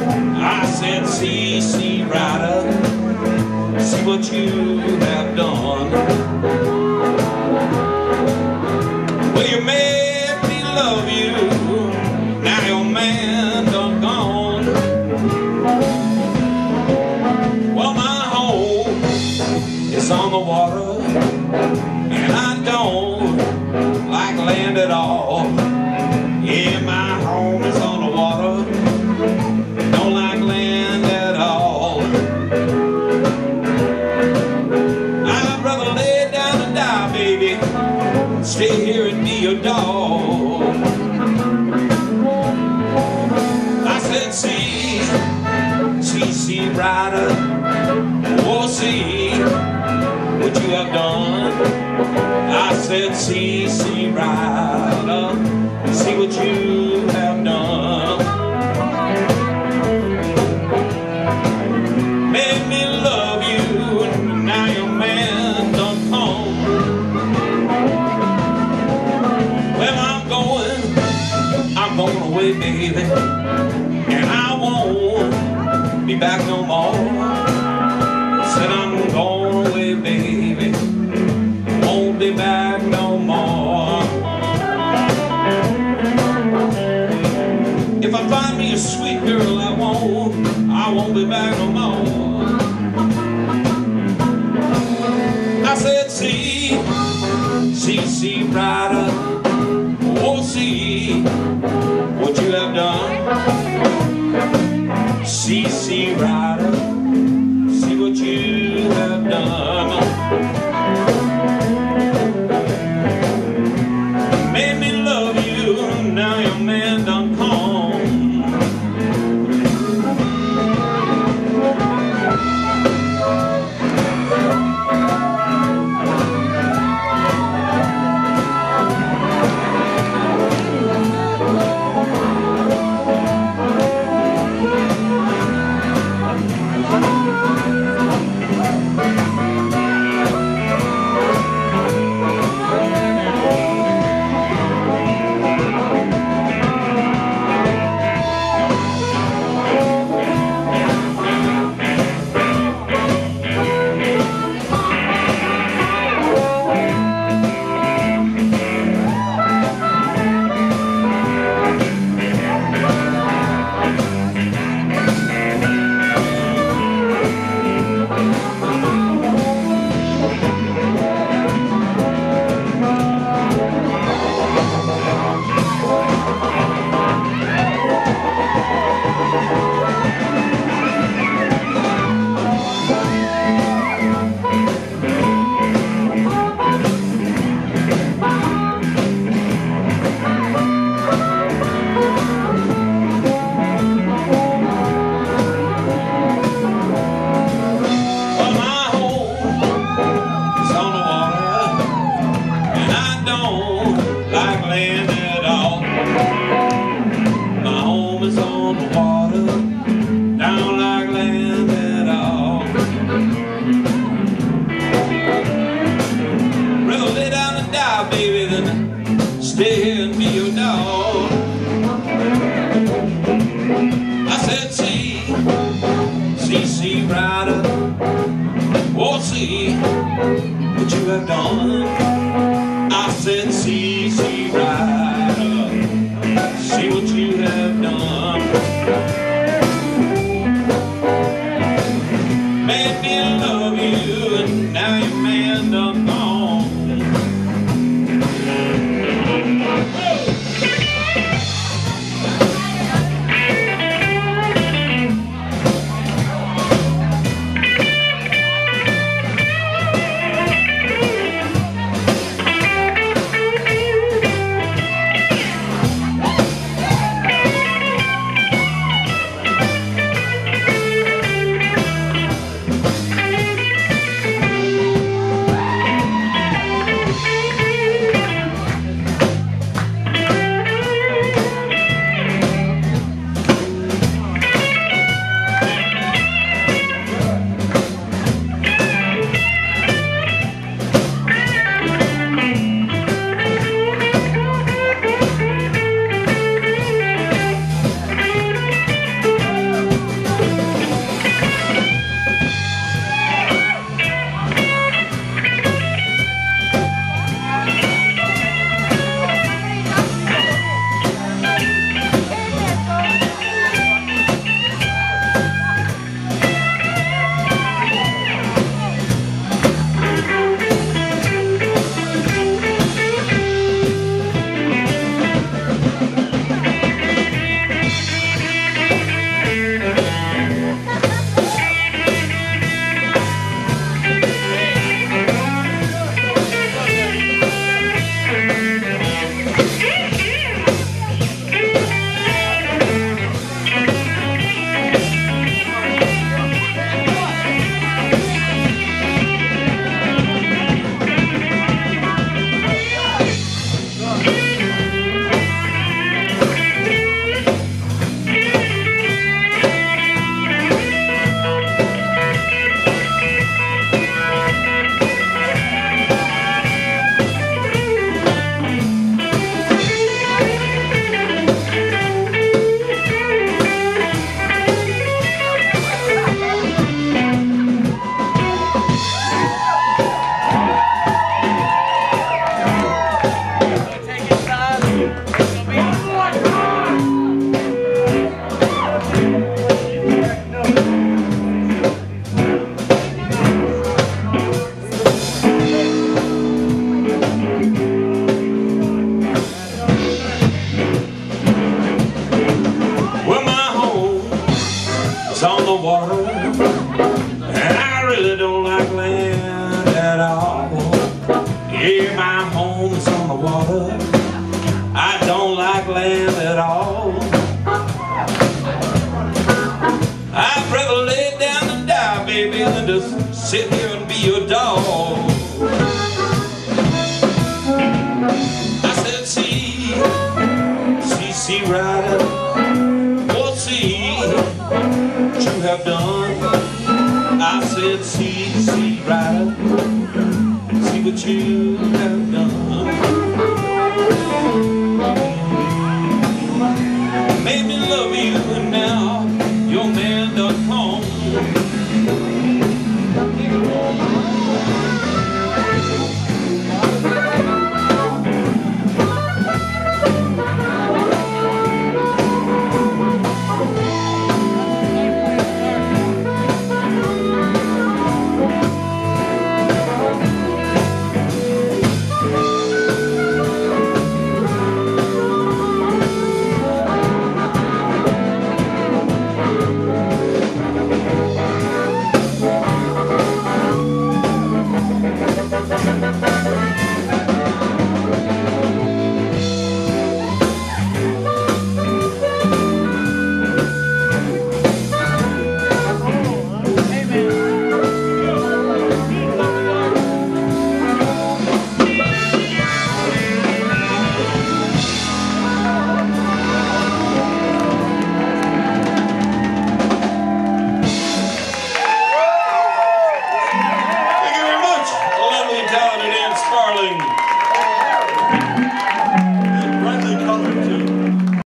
I said, CC Rider, see what you have done. Well, you made me love you. Now your man done gone. Well, my home is on the water, stay here and be your dog. I said, see, see, see, rider, oh, see what you have done. I said, see, see, rider, away, baby, and I won't be back no more. Said I'm going away, baby, won't be back no more. If I find me a sweet girl, I won't, I won't be back no more. I said, see, see, see, rider, See, rider, see what you have done. Is on the water, don't like land at all. Rather lay down and die, baby, than stay here and be your dog. I said, see, see, see, rider. Oh, see what you have done. I said, see, what you have done. Made me love you, and now your have done. I said, see, see, right, see what you have